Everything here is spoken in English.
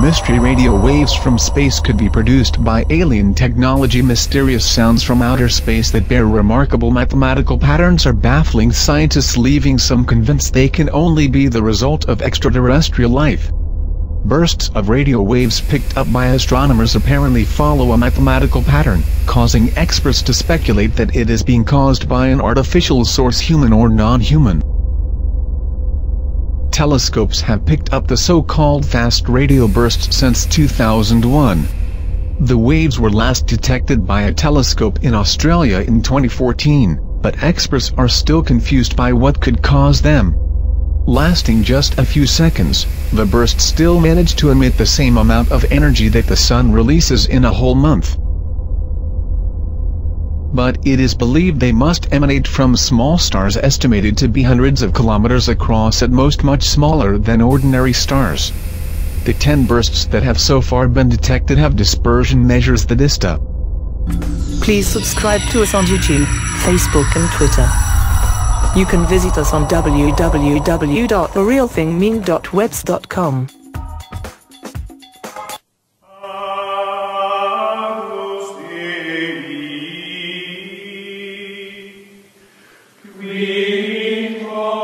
Mystery radio waves from space could be produced by alien technology. Mysterious sounds from outer space that bear remarkable mathematical patterns are baffling scientists leaving some convinced they can only be the result of extraterrestrial life. Bursts of radio waves picked up by astronomers apparently follow a mathematical pattern, causing experts to speculate that it is being caused by an artificial source human or non-human. Telescopes have picked up the so-called fast radio bursts since 2001. The waves were last detected by a telescope in Australia in 2014, but experts are still confused by what could cause them. Lasting just a few seconds, the burst still managed to emit the same amount of energy that the sun releases in a whole month. But it is believed they must emanate from small stars estimated to be hundreds of kilometers across at most much smaller than ordinary stars. The 10 bursts that have so far been detected have dispersion measures that ISTA. Please subscribe to us on YouTube, Facebook and Twitter. You can visit us on www.therealthingming.webs.com. me.